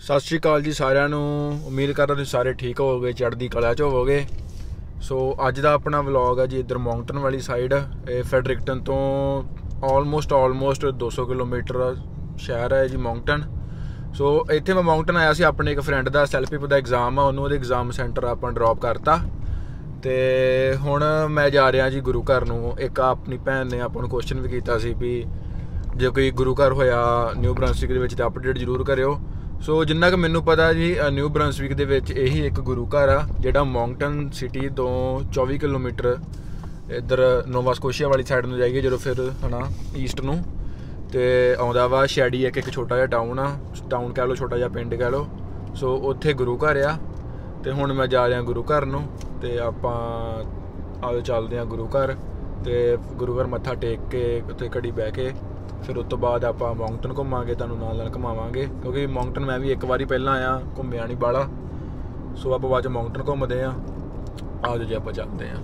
ਸਤਿ ਸ਼੍ਰੀ ਅਕਾਲ ਜੀ ਸਾਰਿਆਂ ਨੂੰ। ਉਮੀਦ ਕਰਦਾ ਤੁਸੀਂ ਸਾਰੇ ਠੀਕ ਹੋਵੋਗੇ, ਚੜ੍ਹਦੀ ਕਲਾ 'ਚ ਹੋਵੋਗੇ। ਸੋ ਅੱਜ ਦਾ ਆਪਣਾ ਵਲੌਗ ਹੈ ਜੀ ਇੱਧਰ ਮੌਂਟਨ ਵਾਲੀ ਸਾਈਡ ਇਹ ਫੈਡਰਿਕਟਨ ਤੋਂ ਆਲਮੋਸਟ ਆਲਮੋਸਟ 200 ਕਿਲੋਮੀਟਰ ਸ਼ਹਿਰ ਹੈ ਜੀ ਮੌਂਟਨ। ਸੋ ਇੱਥੇ ਮੈਂ ਮੌਂਟਨ ਆਇਆ ਸੀ, ਆਪਣੇ ਇੱਕ ਫਰੈਂਡ ਦਾ ਸੈਲਫੀ ਦਾ ਐਗਜ਼ਾਮ ਆ, ਉਹਨੂੰ ਉਹਦੇ ਐਗਜ਼ਾਮ ਸੈਂਟਰ ਆਪਾਂ ਡ੍ਰੌਪ ਕਰਤਾ। ਤੇ ਹੁਣ ਮੈਂ ਜਾ ਰਿਹਾ ਜੀ ਗੁਰੂ ਘਰ ਨੂੰ। ਇੱਕ ਆਪਣੀ ਭੈਣ ਨੇ ਆਪਾਂ ਨੂੰ ਕੁਐਸਚਨ ਵੀ ਕੀਤਾ ਸੀ ਵੀ ਜੇ ਕੋਈ ਗੁਰੂ ਘਰ ਹੋਇਆ ਨਿਊ ਬ੍ਰਾਂਸਵਿਕ ਦੇ ਵਿੱਚ ਤਾਂ ਅਪਡੇਟ ਜ਼ਰੂਰ ਕਰਿਓ। ਸੋ ਜਿੰਨਾ ਕਿ ਮੈਨੂੰ ਪਤਾ ਜੀ ਨਿਊ ਬ੍ਰਾਂਸਵਿਕ ਦੇ ਵਿੱਚ ਇਹੀ ਇੱਕ ਗੁਰੂ ਘਰ ਆ, ਜਿਹੜਾ ਮੌਂਗਟਨ ਸਿਟੀ ਤੋਂ 24 ਕਿਲੋਮੀਟਰ ਇੱਧਰ ਨੋਵਾ ਸਕੋਸ਼ੀਆ ਵਾਲੀ ਸਾਈਡ ਨੂੰ ਜਾਈਏ ਜਦੋਂ ਫਿਰ ਹਨਾ ਈਸਟ ਨੂੰ। ਤੇ ਆਉਂਦਾ ਵਾ ਸ਼ੈਡੀ ਇੱਕ ਇੱਕ ਛੋਟਾ ਜਿਹਾ ਟਾਊਨ ਆ ਟਾਊਨ ਕਹਿ ਲਓ, ਛੋਟਾ ਜਿਹਾ ਪਿੰਡ ਕਹਿ ਲਓ। ਸੋ ਉੱਥੇ ਗੁਰੂ ਘਰ ਆ, ਤੇ ਹੁਣ ਮੈਂ ਜਾ ਰਿਹਾ ਗੁਰੂ ਘਰ ਨੂੰ, ਤੇ ਆਪਾਂ ਆਓ ਚੱਲਦੇ ਆ ਗੁਰੂ ਘਰ, ਤੇ ਗੁਰੂ ਘਰ ਮੱਥਾ ਟੇਕ ਕੇ ਉੱਥੇ ਘੜੀ ਬਹਿ ਕੇ ਫਿਰ ਉਸ ਤੋਂ ਬਾਅਦ ਆਪਾਂ ਮੌਂਗਟਨ ਘੁੰਮਾਂਗੇ, ਤੁਹਾਨੂੰ ਨਾਲ ਨਾਲ ਘੁਮਾਵਾਂਗੇ। ਕਿਉਂਕਿ ਮੌਂਗਟਨ ਮੈਂ ਵੀ ਇੱਕ ਵਾਰੀ ਪਹਿਲਾਂ ਆਇਆ ਘੁੰਮਿਆ ਨਹੀਂ ਬਾਲਾ ਸੋ ਆਪਾਂ ਬਾਅਦ ਚ ਮੌਂਗਟਨ ਘੁੰਮਦੇ ਆ। ਆਓ ਜੀ, ਆਪਾਂ ਚੱਲਦੇ ਆ।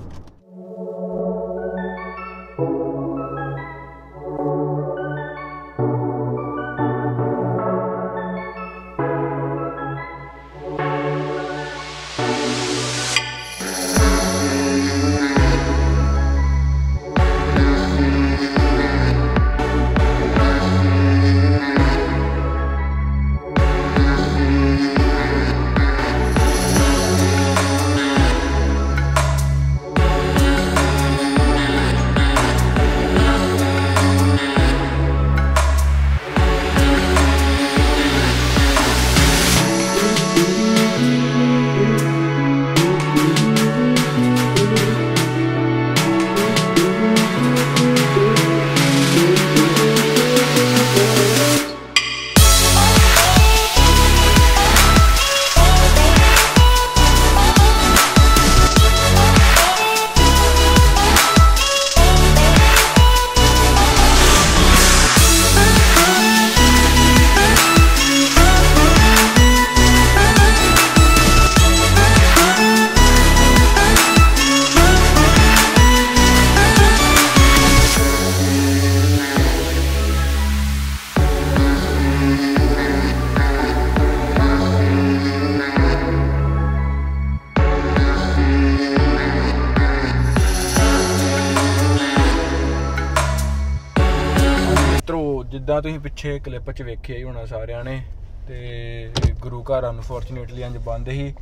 ਜਿੱਦਾਂ ਤੁਸੀਂ ਪਿੱਛੇ ਕਲਿੱਪ 'ਚ ਵੇਖਿਆ ਹੀ ਹੋਣਾ ਸਾਰਿਆਂ ਨੇ, ਤੇ ਗੁਰੂ ਘਰ ਅਨਫੋਰਚੂਨੇਟਲੀ ਅੰਜ ਬੰਦ ਹੀ।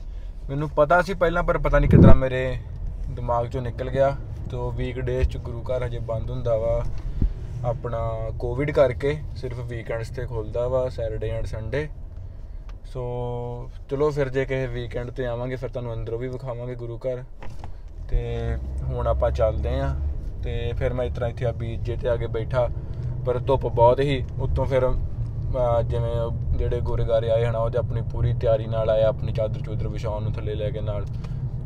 ਮੈਨੂੰ ਪਤਾ ਸੀ ਪਹਿਲਾਂ, ਪਰ ਪਤਾ ਨਹੀਂ ਕਿਦਾਂ ਮੇਰੇ ਦਿਮਾਗ 'ਚੋਂ ਨਿਕਲ ਗਿਆ, ਤੋ ਵੀਕਡੇਜ਼ 'ਚ ਗੁਰੂ ਘਰ ਹਜੇ ਬੰਦ ਹੁੰਦਾ ਵਾ, ਆਪਣਾ ਕੋਵਿਡ ਕਰਕੇ ਸਿਰਫ ਵੀਕਐਂਡਸ ਤੇ ਖੁੱਲਦਾ ਵਾ ਸੈਟਰਡੇ ਐਂਡ ਸੰਡੇ ਸੋ ਚਲੋ ਫਿਰ ਜੇ ਕਿਸੇ ਵੀਕਐਂਡ ਤੇ ਆਵਾਂਗੇ, ਫਿਰ ਤੁਹਾਨੂੰ ਅੰਦਰੋਂ ਵੀ ਵਿਖਾਵਾਂਗੇ ਗੁਰੂ ਘਰ। ਤੇ ਹੁਣ ਆਪਾਂ ਚੱਲਦੇ ਆਂ, ਤੇ ਫਿਰ ਮੈਂ ਇਸ ਤਰ੍ਹਾਂ ਇੱਥੇ ਆ ਬੀਚ ਜੇ ਤੇ ਆ ਕੇ ਬੈਠਾ। ਪਰ ਧੁੱਪ ਬਹੁਤ ਹੀ, ਉੱਤੋਂ ਫਿਰ ਜਿਵੇਂ ਜਿਹੜੇ ਗੋਰੇਗਾਰੇ ਆਏ ਹਨਾ, ਉਹ ਤੇ ਆਪਣੀ ਪੂਰੀ ਤਿਆਰੀ ਨਾਲ ਆਏ, ਆਪਣੀ ਚਾਦਰ ਚੂਦਰ ਵਿਛਾਉਣ ਨੂੰ ਥੱਲੇ ਲੈ ਕੇ ਨਾਲ।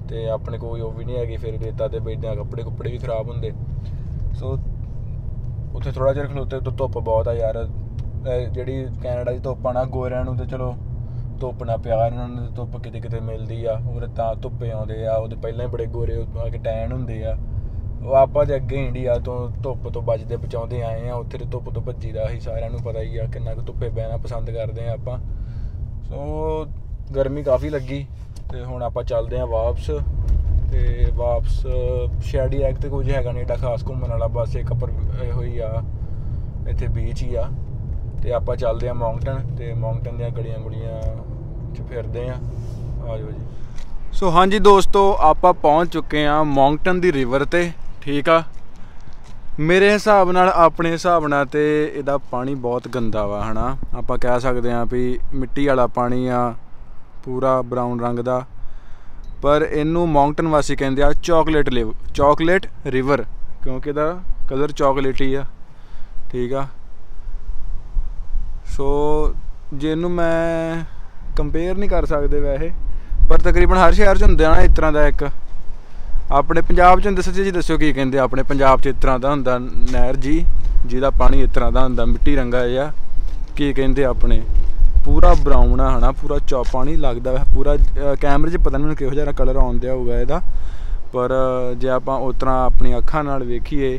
ਤੇ ਆਪਣੇ ਕੋਈ ਉਹ ਵੀ ਨਹੀਂ ਹੈਗੀ, ਫਿਰ ਰੇਤਾ ਤੇ ਬੈਠਦੇ ਕੱਪੜੇ ਕੁੱਪੜੇ ਵੀ ਖਰਾਬ ਹੁੰਦੇ। ਸੋ, ਉੱਥੇ ਥੋੜਾ ਜਿਹਾ ਖਲੋਤੇ ਤੋਂ ਧੁੱਪ ਬਹੁਤ ਆ ਯਾਰ। ਜਿਹੜੀ ਕੈਨੇਡਾ ਦੀ ਧੁੱਪ ਆ ਨਾ, ਗੋਰਿਆਂ ਨੂੰ ਤੇ ਚਲੋ, ਧੁੱਪ ਨਾ ਪਿਆਰ ਉਹਨਾਂ ਨੂੰ ਤੇ ਧੁੱਪ ਕਿਤੇ ਕਿਤੇ ਮਿਲਦੀ ਆ। ਉਹ ਤਾਂ ਧੁੱਪੇ ਆਉਂਦੇ ਆ ਉਹਦੇ ਪਹਿਲਾਂ ਹੀ ਬੜੇ ਗੋਰੇ ਆ ਕੇ ਟੈਨ ਹੁੰਦੇ ਆ। ਆਪਾਂ ਤੇ ਅੱਗੇ ਇੰਡੀਆ ਤੋਂ ਧੁੱਪ ਤੋਂ ਬਚਦੇ ਬਚਾਉਂਦੇ ਆਏ ਆ, ਉੱਥੇ ਤੇ ਧੁੱਪ ਤੋਂ ਭੱਜੀ ਦਾ ਸੀ ਸਾਰਿਆਂ ਨੂੰ ਪਤਾ ਹੀ ਆ ਕਿੰਨਾ ਕੁ ਧੁੱਪੇ ਬਹਿਣਾ ਪਸੰਦ ਕਰਦੇ ਆ ਆਪਾਂ। ਸੋ ਗਰਮੀ ਕਾਫੀ ਲੱਗੀ ਤੇ ਹੁਣ ਆਪਾਂ ਚੱਲਦੇ ਆ ਵਾਪਸ ਤੇ ਵਾਪਸ ਸ਼ੈਡੀ ਐਕ ਤੇ ਕੁਝ ਹੈਗਾ ਨਹੀਂ ਏਡਾ ਖਾਸ ਘੁੰਮਣ ਵਾਲਾ, ਬਸ ਇੱਕ ਪਰ ਇਹੋ ਹੀ ਆ, ਇੱਥੇ ਬੀਚ ਹੀ ਆ। ਤੇ ਆਪਾਂ ਚੱਲਦੇ ਆ ਮੌਂਗਟਨ ਤੇ ਮੌਂਗਟਨ ਦੀਆਂ ਗਲੀਆਂ ਗੁਲੀਆਂ ਚ ਫਿਰਦੇ ਆ। ਆ ਜਾਓ ਜੀ। ਸੋ ਹਾਂਜੀ ਦੋਸਤੋ, ਆਪਾਂ ਪਹੁੰਚ ਚੁੱਕੇ ਆ ਮੌਂਗਟਨ ਦੀ ਰਿਵਰ ਤੇ। ਠੀਕ ਆ? ਮੇਰੇ ਹਿਸਾਬ ਨਾਲ, ਆਪਣੇ ਹਿਸਾਬ ਨਾਲ ਤੇ ਇਹਦਾ ਪਾਣੀ ਬਹੁਤ ਗੰਦਾ ਵਾ, ਹਨਾ? ਆਪਾਂ ਕਹਿ ਸਕਦੇ ਆ ਵੀ ਮਿੱਟੀ ਵਾਲਾ ਪਾਣੀ ਆ, ਪੂਰਾ ਬਰਾਊਨ ਰੰਗ ਦਾ। ਪਰ ਇਹਨੂੰ ਮੌਂਗਟਨ ਵਾਸੀ ਕਹਿੰਦੇ ਆ ਚਾਕਲੇਟ ਲਿਵ ਚਾਕਲੇਟ ਰਿਵਰ ਕਿਉਂਕਿ ਇਹਦਾ ਕਲਰ ਚਾਕਲੇਟੀ ਆ। ਠੀਕ ਆ? ਸੋ ਜੇ ਇਹਨੂੰ ਮੈਂ ਕੰਪੇਅਰ ਨਹੀਂ ਕਰ ਸਕਦੇ ਵੈਸੇ, ਪਰ ਤਕਰੀਬਨ ਹਰ ਸ਼ਹਿਰ 'ਚ ਹੁੰਦਾ ਨਾ, ਇਸ ਤਰ੍ਹਾਂ ਦਾ ਇੱਕ। ਆਪਣੇ ਪੰਜਾਬ 'ਚ ਦੱਸੋ ਜੀ ਦੱਸਿਓ ਕੀ ਕਹਿੰਦੇ ਆਪਣੇ ਪੰਜਾਬ 'ਚ ਇਸ ਤਰ੍ਹਾਂ ਦਾ ਹੁੰਦਾ ਨਹਿਰ ਜੀ, ਜਿਹਦਾ ਪਾਣੀ ਇਸ ਤਰ੍ਹਾਂ ਦਾ ਹੁੰਦਾ, ਮਿੱਟੀ ਰੰਗਾ ਜਿਹਾ। ਕੀ ਕਹਿੰਦੇ ਆਪਣੇ? ਪੂਰਾ ਬਰਾਊਨ ਆ ਹਨਾ, ਪੂਰਾ ਚੌ ਪਾਣੀ ਲੱਗਦਾ ਵਾ, ਪੂਰਾ ਕੈਮਰੇ 'ਚ ਪਤਾ ਨਹੀਂ ਮੈਨੂੰ ਕਿਹੋ ਜਿਹਾ ਕਲਰ ਆਉਂਦਿਆ ਹੋਊਗਾ ਇਹਦਾ। ਪਰ ਜੇ ਆਪਾਂ ਉਸ ਤਰ੍ਹਾਂ ਆਪਣੀ ਅੱਖਾਂ ਨਾਲ ਵੇਖੀਏ,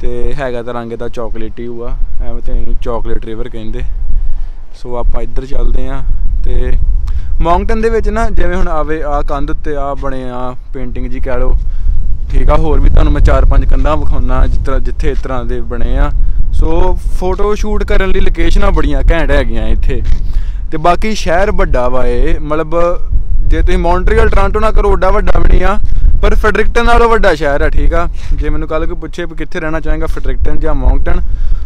ਤੇ ਹੈਗਾ ਤਾਂ ਰੰਗ ਇਹਦਾ ਚਾਕਲੇਟੀ ਹੋਆ ਐਵੇਂ ਤੇ ਇਹਨੂੰ ਚਾਕਲੇਟ ਰਿਵਰ ਕਹਿੰਦੇ। ਸੋ ਆਪਾਂ ਇੱਧਰ ਚੱਲਦੇ ਆਂ, ਤੇ ਮੌਂਗਟਨ ਦੇ ਵਿੱਚ ਨਾ, ਜਿਵੇਂ ਹੁਣ ਆਵੇ, ਆ ਕੰਧ ਉੱਤੇ ਆ ਬਣੇ ਆ ਪੇਂਟਿੰਗ ਜੀ ਕਹਿ ਲਓ। ਠੀਕ ਆ, ਹੋਰ ਵੀ ਤੁਹਾਨੂੰ ਮੈਂ ਚਾਰ ਪੰਜ ਕੰਧਾਂ ਵਿਖਾਉਣਾ, ਜਿਸ ਤਰ੍ਹਾਂ ਜਿੱਥੇ ਇਸ ਤਰ੍ਹਾਂ ਦੇ ਬਣੇ ਆ। ਸੋ ਫੋਟੋ ਸ਼ੂਟ ਕਰਨ ਲਈ ਲੋਕੇਸ਼ਨਾਂ ਬੜੀਆਂ ਘੈਂਟ ਹੈਗੀਆਂ ਇੱਥੇ। ਤੇ ਬਾਕੀ ਸ਼ਹਿਰ ਵੱਡਾ ਵਾ ਏ ਮਤਲਬ ਜੇ ਤੁਸੀਂ ਮੌਂਟਰੀਅਲ ਟ੍ਰਾਂਟੋ ਨਾ ਕਰੋ, ਓਡਾ ਵੱਡਾ ਵੀ ਨਹੀਂ ਆ, ਪਰ ਫੈਡਰਿਕਟਨ ਨਾਲੋਂ ਵੱਡਾ ਸ਼ਹਿਰ ਆ, ਠੀਕ ਆ। ਜੇ ਮੈਨੂੰ ਕੱਲ ਕੋਈ ਪੁੱਛੇ ਵੀ ਕਿੱਥੇ ਰਹਿਣਾ ਚਾਹੇਗਾ ਫੈਡਰਿਕਟਨ ਜਾਂ ਮੌਂਗਟਨ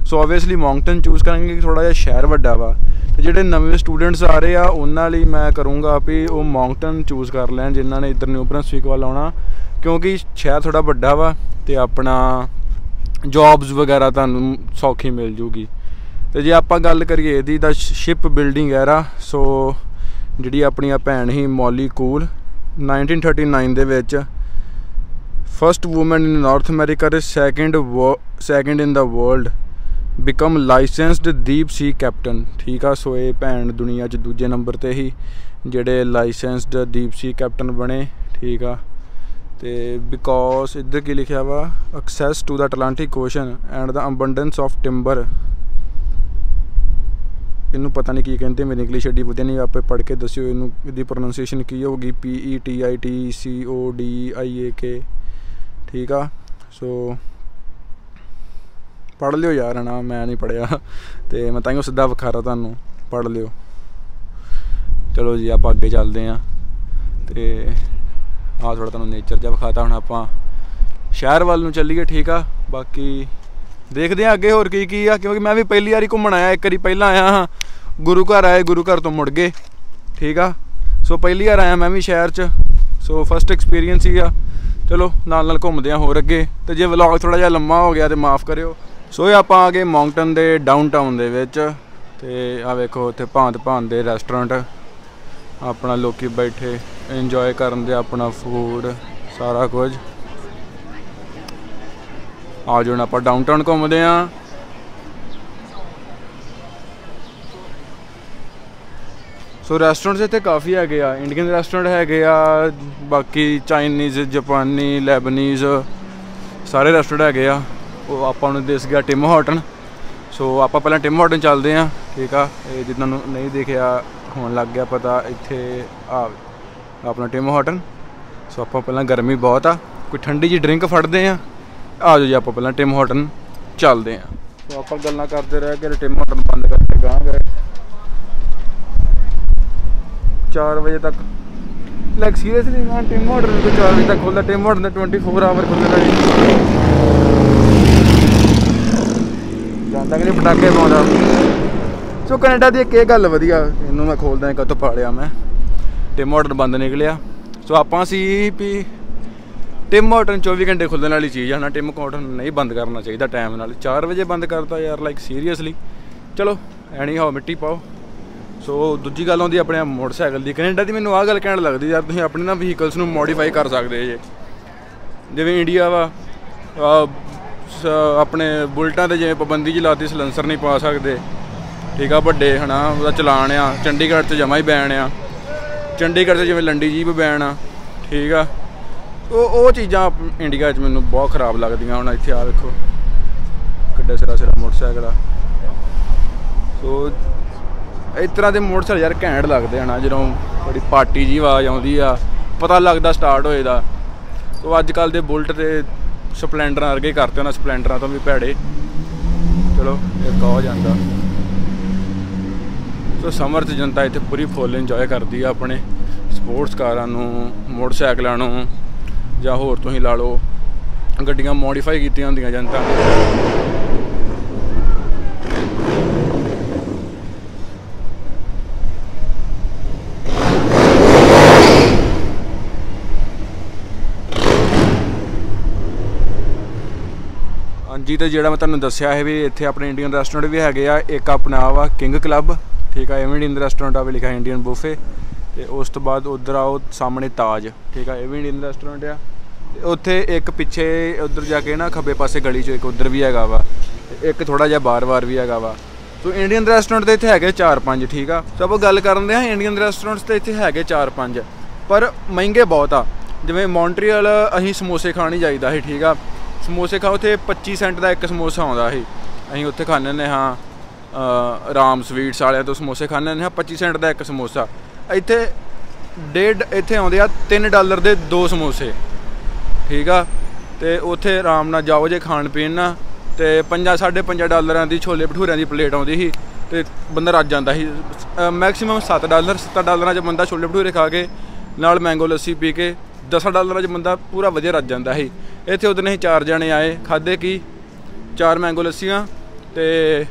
ਸੋ ਆਬਵੀਅਸਲੀ ਮੌਂਗਟਨ ਚੂਜ਼ ਕਰਾਂਗੇ ਕਿ ਥੋੜਾ ਜਿਹਾ ਸ਼ਹਿਰ ਵੱਡਾ ਵਾ। ਜਿਹੜੇ ਨਵੇਂ ਸਟੂਡੈਂਟਸ ਆ ਰਹੇ ਆ, ਉਹਨਾਂ ਲਈ ਮੈਂ ਕਰੂੰਗਾ ਵੀ ਉਹ ਮਾਊਂਟਨ ਚੂਜ਼ ਕਰ ਲੈਣ, ਜਿਨ੍ਹਾਂ ਨੇ ਇੱਧਰ ਨਿਊ ਬ੍ਰੰਸਵਿਕ ਵੱਲ ਆਉਣਾ ਕਿਉਂਕਿ ਸ਼ਹਿਰ ਥੋੜਾ ਵੱਡਾ ਵਾ ਤੇ ਆਪਣਾ ਜੌਬਸ ਵਗੈਰਾ ਤੁਹਾਨੂੰ ਸੌਖੀ ਮਿਲ ਜੂਗੀ। ਤੇ ਜੇ ਆਪਾਂ ਗੱਲ ਕਰੀਏ ਇਹਦੀ, ਤਾਂ ਸ਼ਿਪ ਬਿਲਡਿੰਗ ਐਰਾ ਸੋ ਜਿਹੜੀ ਆਪਣੀ ਆ ਭੈਣ ਹੀ ਮੌਲੀ ਕੂਲ 1939 ਦੇ ਵਿੱਚ first woman in North America ਤੇ second second in the world become licensed deep sea captain ਠੀਕ ਆ, ਸੋ ਇਹ ਭੈਣ ਦੁਨੀਆ 'ਚ ਦੂਜੇ ਨੰਬਰ ਤੇ ਹੀ ਜਿਹੜੇ ਲਾਇਸੈਂਸਡ ਦੀਪ ਸੀ ਕੈਪਟਨ ਬਣੇ, ਠੀਕ ਆ। ਤੇ ਬਿਕੋਜ਼ ਇੱਧਰ ਕੀ ਲਿਖਿਆ ਵਾ? Access to the Atlantic ocean and the abundance of timber ਇਹਨੂੰ ਪਤਾ ਨਹੀਂ ਕੀ ਕਹਿੰਦੇ, ਮੇਰੀ ਇੰਗਲਿਸ਼ ਏਡੀ ਵਧੀਆ ਨਹੀਂ ਆਪੇ ਪੜ੍ਹ ਕੇ ਦੱਸਿਓ ਇਹਨੂੰ, ਇਹਦੀ ਪ੍ਰੋਨਾਂਸੀਏਸ਼ਨ ਕੀ ਹੋਊਗੀ? P E T I T C O D I A K ਠੀਕ ਆ। ਸੋ ਪੜ੍ਹ ਲਿਓ ਯਾਰ ਨਾ ਮੈਂ ਨਹੀਂ ਪੜਿਆ ਤੇ ਮੈਂ ਤਾਂ ਹੀ ਸਿੱਧਾ ਵਿਖਾਰਾ ਤੁਹਾਨੂੰ, ਪੜ੍ਹ ਲਿਓ। ਚਲੋ ਜੀ, ਆਪਾਂ ਅੱਗੇ ਚੱਲਦੇ ਆਂ ਤੇ ਆਹ ਥੋੜਾ ਤੁਹਾਨੂੰ ਨੇਚਰ ਜਿਹਾ ਵਿਖਾਤਾ ਹੁਣ ਆਪਾਂ। ਸ਼ਹਿਰ ਵੱਲ ਨੂੰ ਚੱਲੀਏ, ਠੀਕ ਆ? ਬਾਕੀ ਦੇਖਦੇ ਆ ਅੱਗੇ ਹੋਰ ਕੀ ਕੀ ਆ, ਕਿਉਂਕਿ ਮੈਂ ਵੀ ਪਹਿਲੀ ਵਾਰੀ ਘੁੰਮਣ ਆਇਆ, ਇੱਕ ਵਾਰੀ ਪਹਿਲਾਂ ਆਇਆ ਹਾਂ। ਗੁਰੂ ਘਰ ਆਏ, ਗੁਰੂ ਘਰ ਤੋਂ ਮੁੜ ਗਏ, ਠੀਕ ਆ? ਸੋ ਪਹਿਲੀ ਵਾਰ ਆਇਆ ਮੈਂ ਵੀ ਸ਼ਹਿਰ 'ਚ। ਸੋ ਫਸਟ ਐਕਸਪੀਰੀਅੰਸ ਹੀ ਆ। ਚਲੋ ਨਾਲ ਨਾਲ ਘੁੰਮਦੇ ਆ ਹੋਰ ਅੱਗੇ। ਤੇ ਜੇ ਵਲੌਗ ਥੋੜਾ ਜਿਹਾ ਲੰਮਾ ਹੋ ਗਿਆ ਤੇ ਮਾਫ ਕਰਿਓ। ਸੋ ਇਹ ਆਪਾਂ ਆ ਗਏ ਮੌਂਗਟਨ ਦੇ ਡਾਊਨਟਾਊਨ ਦੇ ਵਿੱਚ ਤੇ ਆ ਵੇਖੋ ਉੱਥੇ ਭਾਂਤ ਭਾਂਤ ਦੇ ਰੈਸਟੋਰੈਂਟ। ਆਪਣਾ ਲੋਕੀ ਬੈਠੇ ਇੰਜੋਏ ਕਰਨ ਦੇ ਆਪਣਾ ਫੂਡ ਸਾਰਾ ਕੁਝ। ਆ ਜਾਓ ਨਾ ਆਪਾਂ ਡਾਊਨਟਾਊਨ ਘੁੰਮਦੇ ਆ। ਸੋ ਰੈਸਟੋਰੈਂਟਸ ਇੱਥੇ ਕਾਫੀ ਹੈਗੇ ਆ, ਇੰਡੀਅਨ ਰੈਸਟੋਰੈਂਟ ਹੈਗੇ ਆ, ਬਾਕੀ ਚਾਈਨੀਜ਼, ਜਾਪਾਨੀ, ਲੈਬਨੀਜ਼, ਸਾਰੇ ਰੈਸਟੋਰੈਂਟ ਹੈਗੇ ਆ। ਉਹ ਆਪਾਂ ਨੂੰ ਦਿਸ ਗਿਆ ਟਿਮ ਹਾਰਟਨ ਸੋ ਆਪਾਂ ਪਹਿਲਾਂ ਟਿਮ ਹਾਰਟਨ ਚੱਲਦੇ ਆ ਠੀਕ ਆ? ਇਹ ਜਿੱਦਾਂ ਨੂੰ ਨਹੀਂ ਦੇਖਿਆ, ਹੋਣ ਲੱਗ ਗਿਆ ਪਤਾ, ਇੱਥੇ ਆ ਆਪਣਾ ਟਿਮ ਹਾਰਟਨ ਸੋ ਆਪਾਂ ਪਹਿਲਾਂ ਗਰਮੀ ਬਹੁਤ ਆ। ਕੋਈ ਠੰਡੀ ਜੀ ਡਰਿੰਕ ਫੜਦੇ ਆ ਆ ਜਾਓ ਜੀ, ਆਪਾਂ ਪਹਿਲਾਂ ਟਿਮ ਹਾਰਟਨ ਚੱਲਦੇ ਆ ਸੋ ਆਪਾਂ ਗੱਲਾਂ ਕਰਦੇ ਰਹਿ ਕੇ ਟਿਮ ਹਾਰਟਨ ਬੰਦ ਕਰਕੇ ਗਾਂ ਗਏ। 4 ਵਜੇ ਤੱਕ। ਲਾਈਕ ਸੀਰੀਅਸਲੀ ਮੈਂ ਟਿਮ ਹਾਰਟਨ ਕੋ 4 ਵਜੇ ਤੱਕ ਖੁੱਲਦਾ ਟਿਮ ਹਾਰਟਨ ਦਾ 24 ਆਵਰ ਖੁੱਲਦਾ ਜੀ। ਜਾਂਦਾ ਕਿ ਪਟਾਕੇ ਪਾਉਂਦਾ। ਸੋ ਕੈਨੇਡਾ ਦੀ ਇੱਕ ਇਹ ਗੱਲ ਵਧੀਆ, ਇਹਨੂੰ ਮੈਂ ਖੋਲਦਾ ਕਦੋਂ ਪਾੜਿਆ ਮੈਂ। ਟਿਮ ਹਾਰਟਨ ਬੰਦ ਨਿਕਲਿਆ। ਸੋ ਆਪਾਂ ਸੀ ਵੀ ਟਿਮ ਹਾਰਟਨ 24 ਘੰਟੇ ਖੁੱਲਣ ਵਾਲੀ ਚੀਜ਼ ਹੈ ਨਾ, ਟਿਮ ਹਾਰਟਨ ਨਹੀਂ ਬੰਦ ਕਰਨਾ ਚਾਹੀਦਾ ਟਾਈਮ ਨਾਲ। 4 ਵਜੇ ਬੰਦ ਕਰਤਾ ਯਾਰ ਲਾਈਕ ਸੀਰੀਅਸਲੀ ਚਲੋ ਐਣੀ ਹਾਓ ਮਿੱਟੀ ਪਾਓ। ਸੋ ਦੂਜੀ ਗੱਲ ਆਉਂਦੀ ਆਪਣੇ ਮੋਟਰਸਾਈਕਲ ਦੀ। ਕੈਨੇਡਾ ਦੀ ਮੈਨੂੰ ਆਹ ਗੱਲ ਕਹਿਣ ਲੱਗਦੀ, ਯਾਰ ਤੁਸੀਂ ਆਪਣੇ ਨਾ ਵਹੀਕਲਸ ਨੂੰ ਮੋਡੀਫਾਈ ਕਰ ਸਕਦੇ ਜੇ। ਜਿਵੇਂ ਇੰਡੀਆ ਵਾ ਆਪਣੇ ਬੁਲਟਾਂ ਤੇ ਜਿਵੇਂ ਪਾਬੰਦੀ ਜੀ ਲਾਤੀ, ਸਲੈਂਸਰ ਨਹੀਂ ਪਾ ਸਕਦੇ। ਠੀਕ ਆ ਵੱਡੇ, ਹਨਾ, ਉਹਦਾ ਚਲਾਨ ਆ। ਚੰਡੀਗੜ੍ਹ 'ਚ ਜਮਾ ਹੀ ਬੈਨ ਆ। ਚੰਡੀਗੜ੍ਹ 'ਚ ਜਿਵੇਂ ਲੰਡੀ ਜੀਪ ਬੈਨ ਆ। ਠੀਕ ਆ। ਉਹ ਉਹ ਚੀਜ਼ਾਂ ਇੰਡੀਆ 'ਚ ਮੈਨੂੰ ਬਹੁਤ ਖਰਾਬ ਲੱਗਦੀਆਂ ਹੁਣ ਇੱਥੇ ਆ ਵੇਖੋ। ਕਿੱਡਾ ਸਿਰਾ ਸਿਰਾ ਮੋਟਰਸਾਈਕਲ ਆ। ਸੋ, ਇਸ ਤਰ੍ਹਾਂ ਦੇ ਮੋਟਰਸਾਈਕਲ ਯਾਰ ਘੈਂਟ ਲੱਗਦੇ ਹਨਾ ਜਦੋਂ ਬੜੀ ਪਾਰਟੀ ਜੀ ਆਵਾਜ਼ ਆਉਂਦੀ ਆ। ਪਤਾ ਲੱਗਦਾ ਸਟਾਰਟ ਹੋਏ ਦਾ। ਸੋ ਅੱਜ ਕੱਲ ਦੇ ਬੁਲਟ ਤੇ ਸਪਲੈਂਡਰਾਂ ਵਰਗੇ ਕਰਤੇ ਉਹਨਾਂ ਸਪਲੈਂਡਰਾਂ ਤੋਂ ਵੀ ਭੈੜੇ। ਚਲੋ ਇੱਕ ਹੋ ਜਾਂਦਾ। ਸੋ ਸਮਰ 'ਚ ਜਨਤਾ ਇੱਥੇ ਪੂਰੀ ਫੁੱਲ ਇੰਜੋਏ ਕਰਦੀ ਆ ਆਪਣੇ ਸਪੋਰਟਸ ਕਾਰਾਂ ਨੂੰ, ਮੋਟਰਸਾਈਕਲਾਂ ਨੂੰ, ਜਾਂ ਹੋਰ ਤੁਸੀਂ ਲਾ ਲਓ। ਗੱਡੀਆਂ ਮੋਡੀਫਾਈ ਕੀਤੀਆਂ ਹੁੰਦੀਆਂ ਜਨਤਾ ਹਾਂਜੀ ਤੇ ਜਿਹੜਾ ਮੈਂ ਤੁਹਾਨੂੰ ਦੱਸਿਆ ਹੈ ਵੀ ਇੱਥੇ ਆਪਣੇ ਇੰਡੀਅਨ ਰੈਸਟੋਰੈਂਟ ਵੀ ਹੈਗੇ ਆ, ਇੱਕ ਆਪਣਾ ਵਾ ਕਿੰਗ ਕਲੱਬ ਠੀਕ ਆ, ਐਵੇਂ ਇੰਡੀਅਨ ਰੈਸਟੋਰੈਂਟ ਆ, ਵੀ ਲਿਖਿਆ ਇੰਡੀਅਨ ਬੂਫੇ ਤੇ ਉਸ ਤੋਂ ਬਾਅਦ ਉਧਰ ਆਓ, ਸਾਹਮਣੇ ਤਾਜ, ਠੀਕ ਆ, ਇਹ ਵੀ ਇੰਡੀਅਨ ਰੈਸਟੋਰੈਂਟ ਆ। ਤੇ ਉੱਥੇ ਇੱਕ ਪਿੱਛੇ ਉਧਰ ਜਾ ਕੇ ਨਾ ਖੱਬੇ ਪਾਸੇ ਗਲੀ 'ਚ ਇੱਕ ਉਧਰ ਵੀ ਹੈਗਾ ਵਾ, ਤੇ ਇੱਕ ਥੋੜਾ ਜਿਹਾ ਬਾਰ-ਬਾਰ ਵੀ ਹੈਗਾ ਵਾ। ਸੋ ਇੰਡੀਅਨ ਰੈਸਟੋਰੈਂਟ ਤੇ ਇੱਥੇ ਹੈਗੇ 4-5 ਠੀਕ ਆ। ਸਭ ਗੱਲ ਕਰਨ ਦੇ ਆ ਇੰਡੀਅਨ ਰੈਸਟੋਰੈਂਟਸ ਤੇ ਇੱਥੇ ਹੈਗੇ 4-5 ਪਰ ਮਹਿੰਗੇ ਬਹੁਤ ਆ। ਜਿਵੇਂ ਮੌਂਟਰੀਅਲ ਅਸੀਂ ਸਮੋਸੇ ਖਾਣ ਹੀ ਜਾਈਦਾ ਸੀ, ਠੀਕ ਆ। ਸਮੋਸੇ ਖਾਓ ਤੇ 25 ਸੈਂਟ ਦਾ ਇੱਕ ਸਮੋਸਾ ਆਉਂਦਾ ਸੀ। ਅਸੀਂ ਉੱਥੇ ਖਾਣੇ ਨੇ ਹਾਂ ਰਾਮ ਸਵੀਟਸ ਵਾਲਿਆਂ ਤੋਂ ਸਮੋਸੇ ਖਾਣੇ ਨੇ 25 ਸੈਂਟ ਦਾ ਇੱਕ ਸਮੋਸਾ। ਇੱਥੇ ਡੇਢ, ਇੱਥੇ ਆਉਂਦੇ ਆ 3 ਡਾਲਰ ਦੇ ਦੋ ਸਮੋਸੇ। ਠੀਕ ਆ? ਤੇ ਉੱਥੇ ਆਰਾਮ ਨਾਲ ਜਾਓ ਜੇ ਖਾਣ ਪੀਣ ਨਾ ਤੇ 5 5.5 ਡਾਲਰਾਂ ਦੀ ਛੋਲੇ ਭਟੂਰਿਆਂ ਦੀ ਪਲੇਟ ਆਉਂਦੀ ਸੀ ਤੇ ਬੰਦਾ ਰੱਜ ਜਾਂਦਾ ਸੀ। ਮੈਕਸਿਮਮ 7 ਡਾਲਰ 7 ਡਾਲਰਾਂ 'ਚ ਬੰਦਾ ਛੋਲੇ ਭਟੂਰੇ ਖਾ ਕੇ ਨਾਲ ਮੈਂਗੋ ਲੱਸੀ ਪੀ ਕੇ 10 ਡਾਲਰਾਂ 'ਚ ਬੰਦਾ ਪੂਰਾ ਵਧੀਆ ਰੱਜ ਜਾਂਦਾ ਸੀ। ਇੱਥੇ ਉਹਦੇ ਅਸੀਂ ਚਾਰ ਜਣੇ ਆਏ। ਖਾਦੇ ਕੀ? ਚਾਰ ਮੈਂਗੋ ਲੱਸੀਆਂ ਤੇ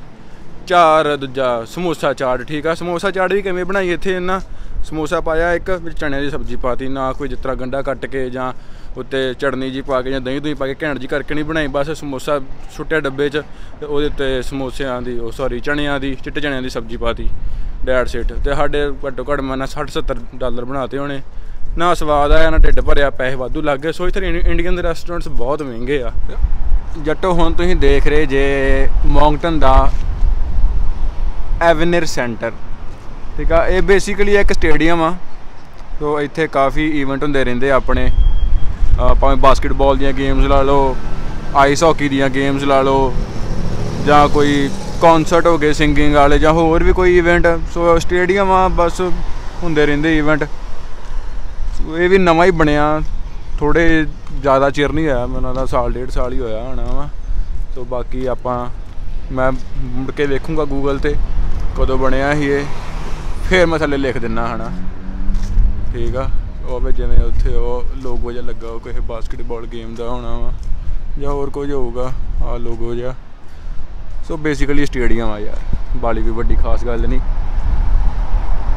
ਚਾਰ ਦੂਜਾ ਸਮੋਸਾ ਚਾਟ, ਠੀਕ ਆ? ਸਮੋਸਾ ਚਾਟ ਵੀ ਕਿਵੇਂ ਬਣਾਈ ਇੱਥੇ ਇਹਨਾਂ? ਸਮੋਸਾ ਪਾਇਆ ਇੱਕ, ਵਿੱਚ ਚਣਿਆਂ ਦੀ ਸਬਜ਼ੀ ਪਾਤੀ, ਨਾ ਕੋਈ ਜਿਸ ਤਰ੍ਹਾਂ ਗੰਡਾ ਕੱਟ ਕੇ ਜਾਂ ਉੱਤੇ ਚਟਨੀ ਜੀ ਪਾ ਕੇ ਜਾਂ ਦਹੀਂ ਦੂਹੀਂ ਪਾ ਕੇ ਘੈਂਟ ਜੀ ਕਰਕੇ ਨਹੀਂ ਬਣਾਈ। ਬਸ ਸਮੋਸਾ ਛੁੱਟਿਆ ਡੱਬੇ 'ਚ ਤੇ ਉਹਦੇ ਉੱਤੇ ਸਮੋਸਿਆਂ ਦੀ, ਉਹ ਸੌਰੀ ਚਣਿਆਂ ਦੀ, ਚਿੱਟੇ ਚਣਿਆਂ ਦੀ ਸਬਜ਼ੀ ਪਾਤੀ। ਡੈਡ ਸਿਟ ਤੇ ਸਾਡੇ ਘੱਟੋ ਘੱਟ ਮੈਂ 60 70 ਡਾਲਰ ਬਣਾਤੇ ਹੋਣੇ। ਨਾ ਸਵਾਦ ਆਇਆ, ਨਾ ਢਿੱਡ ਭਰਿਆ, ਪੈਸੇ ਵਾਧੂ ਲੱਗ ਗਏ। ਸੋ ਇੱਥੇ ਇੰਡੀਅਨ ਦੇ ਰੈਸਟੋਰੈਂਟਸ ਬਹੁਤ ਮਹਿੰਗੇ ਆ। ਜੱਟੋ, ਹੁਣ ਤੁਸੀਂ ਦੇਖ ਰਹੇ ਜੇ ਮੌਂਗਟਨ ਦਾ ਐਵਨਰ ਸੈਂਟਰ। ਠੀਕ ਆ, ਇਹ ਬੇਸਿਕਲੀ ਇੱਕ ਸਟੇਡੀਅਮ ਆ। ਸੋ ਇੱਥੇ ਕਾਫੀ ਇਵੈਂਟ ਹੁੰਦੇ ਰਹਿੰਦੇ ਆਪਣੇ। ਭਾਵੇਂ ਬਾਸਕਟਬਾਲ ਦੀਆਂ ਗੇਮਸ ਲਾ ਲਓ ਆਈਸ ਹਾਕੀ ਦੀਆਂ ਗੇਮਸ ਲਾ ਲਓ, ਜਾਂ ਕੋਈ ਕਨਸਰਟ ਹੋ ਗਏ ਸਿੰਗਿੰਗ ਵਾਲੇ, ਜਾਂ ਹੋਰ ਵੀ ਕੋਈ ਇਵੈਂਟ ਸੋ ਸਟੇਡੀਅਮ ਆ, ਬਸ ਹੁੰਦੇ ਰਹਿੰਦੇ ਇਵੈਂਟ ਇਹ ਵੀ ਨਵਾਂ ਹੀ ਬਣਿਆ। ਥੋੜੇ ਜ਼ਿਆਦਾ ਚਿਰ ਨਹੀਂ ਹੋਇਆ, ਮੈਨੂੰ ਲੱਗਦਾ ਸਾਲ, ਡੇਢ ਸਾਲ ਹੀ ਹੋਇਆ ਹੋਣਾ ਵਾ। ਸੋ ਬਾਕੀ ਆਪਾਂ, ਮੈਂ ਮੁੜ ਕੇ ਵੇਖੂੰਗਾ ਗੂਗਲ ਤੇ, ਕਦੋਂ ਬਣਿਆ ਸੀ ਇਹ। ਫੇਰ ਮੈਂ ਥੱਲੇ ਲਿਖ ਦਿੰਨਾ, ਹਨਾ। ਠੀਕ ਆ? ਉਹ ਵੀ ਜਿਵੇਂ ਉੱਥੇ ਉਹ ਲੋਗੋ ਜਿਹਾ ਲੱਗਾ, ਉਹ ਕਿਸੇ ਬਾਸਕਟਬਾਲ ਗੇਮ ਦਾ ਹੋਣਾ ਵਾ, ਜਾਂ ਹੋਰ ਕੁਝ ਹੋਊਗਾ ਆ ਲੋਗੋ ਜਿਹਾ। ਸੋ ਬੇਸਿਕਲੀ ਸਟੇਡੀਅਮ ਆ ਯਾਰ, ਬਾਲੀ ਕੋਈ ਵੱਡੀ ਖਾਸ ਗੱਲ ਨਹੀਂ।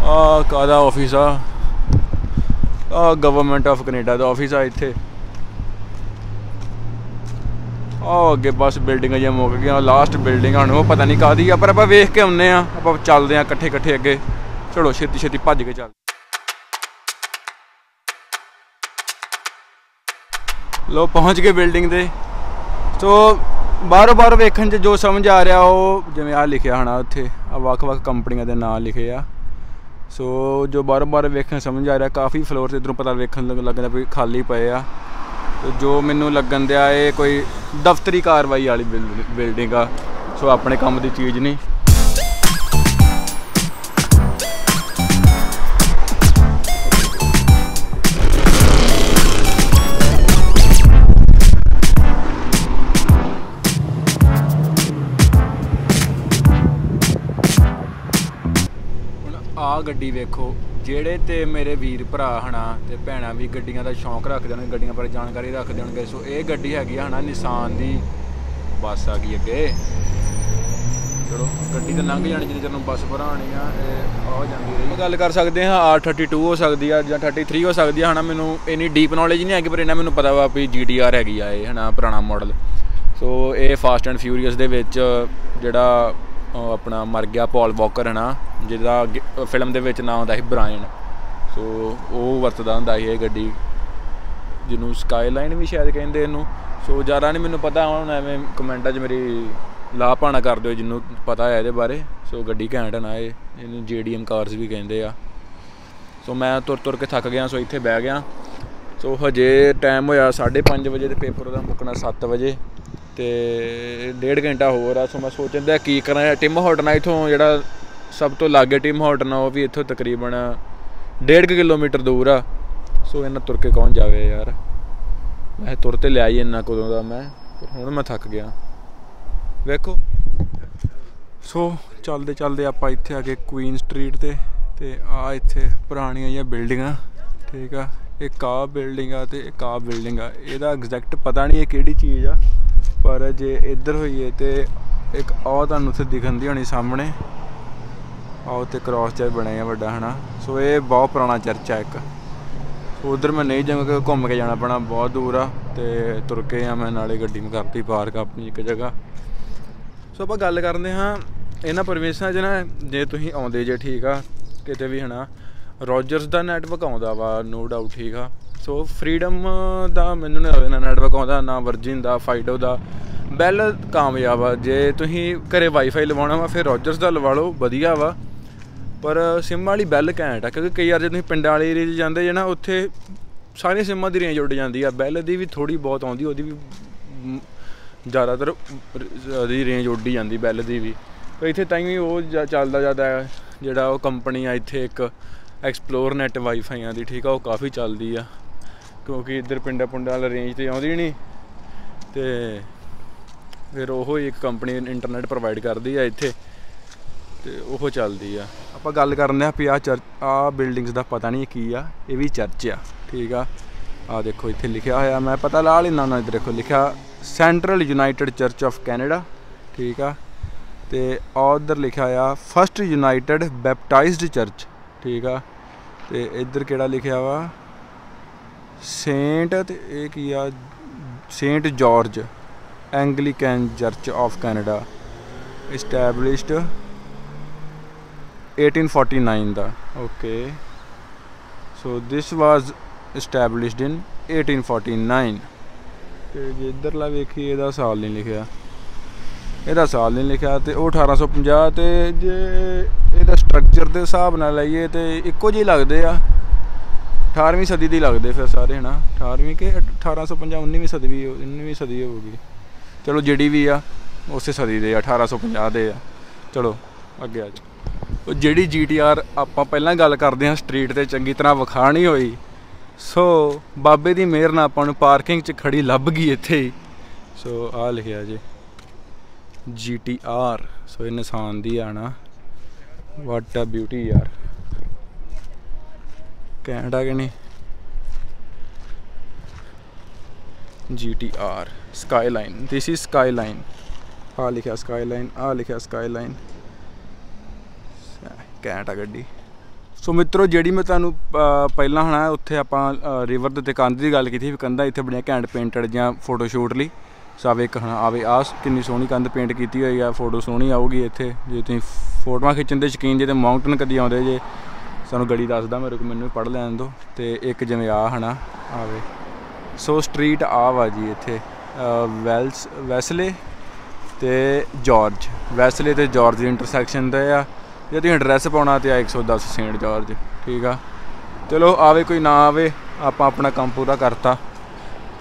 ਆ ਕਾਦਾ ਆਫਿਸ ਆ? ਗਵਰਨਮੈਂਟ ਆਫ ਕੈਨੇਡਾ ਦਾ ਆਫਿਸ ਆ ਇੱਥੇ। ਆਹ ਅੱਗੇ ਬਸ ਬਿਲਡਿੰਗਾਂ ਜਿਹੀਆਂ ਮੁੱਕ ਗਈਆਂ ਲਾਸਟ ਬਿਲਡਿੰਗ ਹਨ ਉਹ ਪਤਾ ਨਹੀਂ ਕਾਦੀ ਆ, ਪਰ ਆਪਾਂ ਵੇਖ ਕੇ ਆਉਂਦੇ ਆ, ਆਪਾਂ ਚੱਲਦੇ ਆ ਇਕੱਠੇ ਇਕੱਠੇ ਅੱਗੇ। ਚਲੋ ਛੇਤੀ ਛੇਤੀ ਭੱਜ ਕੇ ਚੱਲ। ਲੋ, ਪਹੁੰਚ ਗਏ ਬਿਲਡਿੰਗ ਦੇ। ਸੋ ਬਾਹਰੋਂ ਬਾਹਰ ਵੇਖਣ 'ਚ ਜੋ ਸਮਝ ਆ ਰਿਹਾ, ਉਹ ਜਿਵੇਂ ਆ ਲਿਖਿਆ ਹਨਾ ਉੱਥੇ ਆ ਵੱਖ-ਵੱਖ ਕੰਪਨੀਆਂ ਦੇ ਨਾਂ ਲਿਖੇ ਆ। ਸੋ ਜੋ ਬਾਹਰੋਂ ਬਾਹਰ ਵੇਖਣ ਸਮਝ ਆ ਰਿਹਾ, ਕਾਫੀ ਫਲੋਰ ਤੇ ਇਧਰੋਂ ਪਤਾ ਵੇਖਣ ਲੱਗ- ਲੱਗਦਾ ਵੀ ਖਾਲੀ ਪਏ ਆ। ਤੇ ਜੋ ਮੈਨੂੰ ਲੱਗਣ ਦਿਆ, ਇਹ ਕੋਈ ਦਫ਼ਤਰੀ ਕਾਰਵਾਈ ਵਾਲੀ ਬਿਲ- ਬਿਲਡਿੰਗ ਆ। ਸੋ ਆਪਣੇ ਕੰਮ ਦੀ ਚੀਜ਼ ਨਹੀਂ। ਗੱਡੀ ਵੇਖੋ, ਜਿਹੜੇ ਤੇ ਮੇਰੇ ਵੀਰ ਭਰਾ ਹਨਾ ਤੇ ਭੈਣਾਂ ਵੀ ਗੱਡੀਆਂ ਦਾ ਸ਼ੌਂਕ ਰੱਖਦੇ ਨੇ ਗੱਡੀਆਂ ਬਾਰੇ ਜਾਣਕਾਰੀ ਰੱਖਦੇ ਹੋਣਗੇ, ਸੋ ਇਹ ਗੱਡੀ ਹੈਗੀ ਆ ਹਨਾ ਨਿਸਾਨ ਦੀ। ਬੱਸ ਆ ਗਈ ਅੱਗੇ। ਚਲੋ, ਗੱਡੀ ਤਾਂ ਲੰਘ ਜਾਣੀ ਜਿੰਨੇ ਚਿਰ ਨੂੰ ਬੱਸ ਭਰਾਣੀ ਆ, ਇਹ ਆ ਜਾਂਦੀ ਰਹੀ। ਗੱਲ ਕਰ ਸਕਦੇ ਹਾਂ, R32 ਹੋ ਸਕਦੀ ਆ ਜਾਂ 33 ਹੋ ਸਕਦੀ ਆ, ਹਨਾ ਮੈਨੂੰ ਇੰਨੀ ਡੀਪ ਨੌਲੇਜ ਨਹੀਂ ਹੈਗੀ, ਪਰ ਇਹਨਾਂ ਮੈਨੂੰ ਪਤਾ ਵਾ ਵੀ GTR ਹੈਗੀ ਆ ਇਹ, ਹਨਾ ਪੁਰਾਣਾ ਮਾਡਲ ਸੋ ਇਹ ਫਾਸਟ ਐਂਡ ਫਿਊਰੀਅਸ ਦੇ ਵਿੱਚ ਜਿਹੜਾ ਆਪਣਾ ਮਰ ਗਿਆ ਪੌਲ ਵਾਕਰ ਨਾ ਜਿਹਦਾ ਫਿਲਮ ਦੇ ਵਿੱਚ ਨਾਂ ਹੁੰਦਾ ਸੀ ਬ੍ਰਾਇਨ ਸੋ ਉਹ ਵਰਤਦਾ ਹੁੰਦਾ ਸੀ ਇਹ ਗੱਡੀ, ਜਿਹਨੂੰ ਸਕਾਈਲਾਈਨ ਵੀ ਸ਼ਾਇਦ ਕਹਿੰਦੇ ਇਹਨੂੰ। ਸੋ ਜ਼ਿਆਦਾ ਨਹੀਂ ਮੈਨੂੰ ਪਤਾ, ਹੁਣ ਐਵੇਂ ਕਮੈਂਟਾਂ 'ਚ ਮੇਰੀ ਲਾਹ ਪਾਣਾ ਕਰ ਦਿਓ, ਜਿਹਨੂੰ ਪਤਾ ਹੈ ਇਹਦੇ ਬਾਰੇ। ਸੋ ਗੱਡੀ ਘੈਂਟ ਨਾ ਇਹ, ਇਹਨੂੰ JDM ਕਾਰਸ ਵੀ ਕਹਿੰਦੇ ਆ। ਸੋ ਮੈਂ ਤੁਰ ਤੁਰ ਕੇ ਥੱਕ ਗਿਆ ਸੋ ਇੱਥੇ ਬਹਿ ਗਿਆ। ਸੋ ਹਜੇ ਟਾਈਮ ਹੋਇਆ 5:30 ਵਜੇ ਤੇ ਪੇਪਰ ਉਹਦਾ ਮੁੱਕਣਾ 7 ਵਜੇ। ਤੇ ਡੇਢ ਘੰਟਾ ਹੋਰ ਆ, ਸੋ ਮੈਂ ਸੋਚਦਾ ਕੀ ਕਰਾਂ। ਟਿਮ ਹਾਰਟਨ ਇਥੋਂ ਜਿਹੜਾ ਸਭ ਤੋਂ ਲਾਗੇ ਟਿਮ ਹਾਰਟਨ ਆ, ਉਹ ਵੀ ਇੱਥੋਂ ਤਕਰੀਬਨ 1.5 ਕਿਲੋਮੀਟਰ ਦੂਰ ਆ। ਸੋ ਇਹਨਾਂ ਤੁਰ ਕੇ ਕੌਣ ਜਾਵੇ ਯਾਰ? ਮੈਂ ਤੁਰ ਤੇ ਲਿਆ ਹੀ ਇੰਨਾ ਕਦੋਂ ਦਾ ਮੈਂ ਹੁਣ ਮੈਂ ਥੱਕ ਗਿਆ। ਵੇਖੋ। ਸੋ ਚੱਲਦੇ ਚੱਲਦੇ ਆਪਾਂ ਇੱਥੇ ਆ ਗਏ ਕੁਈਨ ਸਟਰੀਟ ਤੇ ਤੇ ਆ ਇੱਥੇ ਪੁਰਾਣੀਆਂ ਜਿਹੀਆਂ ਬਿਲਡਿੰਗਾਂ, ਠੀਕ ਆ? ਇੱਕ ਆ ਬਿਲਡਿੰਗ ਆ ਤੇ ਇੱਕ ਆ ਬਿਲਡਿੰਗ ਆ। ਇਹਦਾ ਐਗਜ਼ੈਕਟ ਪਤਾ ਨਹੀਂ ਇਹ ਕਿਹੜੀ ਚੀਜ਼ ਆ। ਪਰ ਜੇ ਇੱਧਰ ਹੋਈਏ ਤੇ ਇੱਕ ਆ ਤੁਹਾਨੂੰ ਉੱਥੇ ਦਿਖਣ ਦੀ ਹੋਣੀ ਸਾਹਮਣੇ। ਆ ਉੱਤੇ ਕ੍ਰਾਸ ਜਿਹਾ ਬਣਿਆ ਆ ਵੱਡਾ, ਹਨਾ? ਸੋ ਇਹ ਬਹੁਤ ਪੁਰਾਣਾ ਚਰਚ ਆ ਇੱਕ। ਉਧਰ ਮੈਂ ਨਹੀਂ ਜਾਵਾਂਗਾ ਘੁੰਮ ਕੇ ਜਾਣਾ ਪੈਣਾ, ਬਹੁਤ ਦੂਰ ਆ। ਤੇ ਤੁਰ ਕੇ ਆ ਮੈਂ ਨਾਲੇ ਗੱਡੀ ਮੈਂ ਕਰਤੀ ਪਾਰਕ ਆਪਣੀ ਇੱਕ ਜਗ੍ਹਾ। ਸੋ ਆਪਾਂ ਗੱਲ ਕਰਦੇ ਹਾਂ ਇਹਨਾਂ ਪਰਮਿਸ਼ਨਾਂ 'ਚ ਨਾ, ਜੇ ਤੁਸੀਂ ਆਉਂਦੇ ਜੇ ਠੀਕ ਆ, ਕਿਤੇ ਵੀ, ਹਨਾ? ਰੋਜਰਸ ਦਾ ਨੈਟਵਰਕ ਆਉਂਦਾ ਵਾ ਨੋ ਡਾਊਟ ਠੀਕ ਆ। ਸੋ ਫਰੀडम ਦਾ ਮੈਨੂੰ ਨਹੀਂ ਲੱਗਦਾ ਨੈਟਵਰਕ ਆਉਂਦਾ, ਨਾ ਵਰਜਿਨ ਦਾ ਫਾਈਡੋ ਦਾ। ਬੈਲ ਕਾਮਯਾਬ ਆ। ਜੇ ਤੁਸੀਂ ਘਰੇ ਵਾਈਫਾਈ ਲਵਾਉਣਾ ਵਾ, ਫਿਰ ਰੋਜਰਸ ਦਾ ਲਵਾ ਲਓ, ਵਧੀਆ ਵਾ। ਪਰ ਸਿਮ ਵਾਲੀ ਬੈਲ ਘੈਂਟ ਆ, ਕਿਉਂਕਿ ਕਈ ਵਾਰ ਜੇ ਤੁਸੀਂ ਪਿੰਡਾਂ ਵਾਲੇ ਏਰੀਏ 'ਚ ਜਾਂਦੇ ਜੇ ਨਾ, ਉੱਥੇ ਸਾਰੇ ਸਿਮਾਂ ਦੀ ਰੇਂਜ ਉੱਡ ਜਾਂਦੀ ਆ। ਬੈਲ ਦੀ ਵੀ ਥੋੜੀ ਬਹੁਤ ਆਉਂਦੀ, ਉਹਦੀ ਵੀ ਜ਼ਿਆਦਾਤਰ ਉਹਦੀ ਰੇਂਜ ਉੱਡ ਜਾਂਦੀ ਬੈਲ ਦੀ ਵੀ। ਤੇ ਇੱਥੇ ਤਾਂ ਹੀ ਉਹ ਜ- ਚੱਲਦਾ ਜਾਂਦਾ ਹੈ, ਜਿਹੜਾ ਉਹ ਕੰਪਨੀ ਆ, ਇੱਥੇ ਇੱਕ ਐਕਸਪਲੋਰ ਨੈਟ ਵਾਈਫਾਈਆਂ ਦੀ, ਠੀਕ ਆ, ਉਹ ਕਾਫੀ ਚੱਲਦੀ ਆ। ਕਿਉਂਕਿ ਇੱਧਰ ਪਿੰਡਾਂ ਪੁੰਡਾਂ ਵਾਲਾ ਰੇਂਜ ਤੇ ਆਉਂਦੀ ਨਹੀਂ। ਤੇ ਫਿਰ ਉਹ ਹੀ ਇੱਕ ਕੰਪਨੀ ਇੰਟਰਨੈਟ ਪ੍ਰੋਵਾਈਡ ਕਰਦੀ ਆ ਇੱਥੇ, ਤੇ ਉਹ ਚੱਲਦੀ ਆ। ਆਪਾਂ ਗੱਲ ਕਰਨੇ ਆ ਵੀ ਆ ਚਰਚ ਆ ਬਿਲਡਿੰਗਸ ਦਾ ਪਤਾ ਨਹੀਂ ਕੀ ਆ, ਇਹ ਵੀ ਚਰਚ ਆ, ਠੀਕ ਆ? ਆ ਦੇਖੋ, ਇੱਥੇ ਲਿਖਿਆ ਹੋਇਆ, ਮੈਂ ਪਤਾ ਲਾ ਲੈਣਾ ਨਾ ਇੱਧਰ ਦੇਖੋ, ਲਿਖਿਆ central united church of Canada ਠੀਕ ਆ? ਤੇ ਉਧਰ ਲਿਖਿਆ ਆ ਫਸਟ ਯੂਨਾਈਟਿਡ ਬੈਪਟਾਈਜ਼ਡ ਚਰਚ ਠੀਕ ਆ? ਤੇ ਇੱਧਰ ਕਿਹੜਾ ਲਿਖਿਆ ਵਾ? ਸੇਂਟ ਤੇ ਇਹ ਕੀ ਆ? Saint George Anglican church of Canada, established 1849 the. Okay so this was established in 1849 ਤੇ ਜੇ ਇੱਧਰਲਾ ਵੇਖੀ ਇਹਦਾ ਸਾਲ ਨਹੀਂ ਲਿਖਿਆ। ਇਹਦਾ ਸਾਲ ਨਹੀਂ ਲਿਖਿਆ ਤੇ ਉਹ 1850 ਤੇ ਜੇ ਇਹਦਾ ਸਟਰਕਚਰ ਦੇ ਹਿਸਾਬ ਨਾਲ ਲਈਏ ਤੇ ਇੱਕੋ ਜਿਹੇ ਲੱਗਦੇ ਆ। 18ਵੀਂ ਸਦੀ ਦੀ ਲੱਗਦੇ ਫਿਰ ਸਾਰੇ, ਹਨਾ? 18ਵੀਂ ਕਿ 1850 19ਵੀਂ ਸਦੀ ਵੀ 19ਵੀਂ ਸਦੀ ਹੋਊਗੀ ਚਲੋ, ਜਿਹੜੀ ਵੀ ਆ, ਉਸੇ ਸਦੀ ਦੇ ਆ 1850 ਦੇ ਆ। ਚਲੋ, ਅੱਗੇ ਆ ਜਾ ਉਹ ਜਿਹੜੀ GTR ਆਪਾਂ ਪਹਿਲਾਂ ਗੱਲ ਕਰਦੇ ਹਾਂ ਸਟਰੀਟ ਤੇ ਚੰਗੀ ਤਰ੍ਹਾਂ ਵਿਖਾ ਨਹੀਂ ਹੋਈ, ਸੋ ਬਾਬੇ ਦੀ ਮਿਹਰ ਨਾਲ ਆਪਾਂ ਨੂੰ ਪਾਰਕਿੰਗ 'ਚ ਖੜੀ ਲੱਭ ਗਈ ਇੱਥੇ ਹੀ। ਸੋ ਆ ਲਿਖਿਆ ਜੀ GTR ਸੋ ਇਹ ਨਿਸ਼ਾਨ ਦੀ ਆ ਨਾ। ਵਾਟ ਆ ਬਿਊਟੀ ਯਾਰ। ਕੈਨੇਡਾ ਕਿ ਨਹੀਂ GTR skyline this is skyline ਆ ਲਿਖਿਆ ਸਕਾਈਲਾਈਨ ਆ ਲਿਖਿਆ Skyline ਕੈਂਟ ਆ ਗੱਡੀ। ਸੋ ਮਿੱਤਰੋ, ਜਿਹੜੀ ਮੈਂ ਤੁਹਾਨੂੰ ਪਹਿਲਾਂ ਹਨਾ, ਉੱਥੇ ਆਪਾਂ ਰਿਵਰ ਦੇ ਉੱਤੇ ਕੰਧ ਦੀ ਗੱਲ ਕੀਤੀ ਵੀ ਕੰਧਾਂ ਇੱਥੇ ਬੜੀਆਂ ਘੈਂਟ ਪੇਂਟਡ ਜਾਂ ਫੋਟੋ ਸ਼ੂਟ ਲਈ। ਸੋ ਆਵੇ ਇੱਕ ਆਵੇ ਆ ਕਿੰਨੀ ਸੋਹਣੀ ਕੰਧ ਪੇਂਟ ਕੀਤੀ ਹੋਈ ਆ ਫੋਟੋ ਸੋਹਣੀ ਆਊਗੀ ਇੱਥੇ। ਜੇ ਤੁਸੀਂ ਫੋਟੋਆਂ ਖਿੱਚਣ ਦੇ ਸ਼ੌਕੀਨ ਜੇ ਤੇ ਮਾਊਂਟਨ ਕਦੀ ਆਉਂਦੇ ਜੇ ਸਾਨੂੰ ਗੜੀ ਦੱਸਦਾ ਮੇਰੇ ਕੋਲ, ਮੈਨੂੰ ਵੀ ਪੜ੍ਹ ਲੈਣ ਦਿਓ। ਤੇ ਇੱਕ ਜਿਵੇਂ ਆ ਹਨਾ, ਆਵੇ। ਸੋ ਸਟਰੀਟ ਆ ਵਾ ਜੀ ਇੱਥੇ ਵੈਲਸ, ਵੈਸਲੇ ਤੇ ਜਾਰਜ। ਵੈਸਲੇ ਤੇ ਜਾਰਜ ਦੀ ਇੰਟਰਸੈਕਸ਼ਨ ਤੇ ਆ। ਜੇ ਤੁਸੀਂ ਐਡਰੈਸ ਪਾਉਣਾ ਤੇ ਆ 110 ਸੇਂਟ ਜਾਰਜ, ਠੀਕ ਆ? ਚਲੋ ਆਵੇ, ਕੋਈ ਨਾ ਆਵੇ, ਆਪਾਂ ਆਪਣਾ ਕੰਮ ਪੂਰਾ ਕਰਤਾ।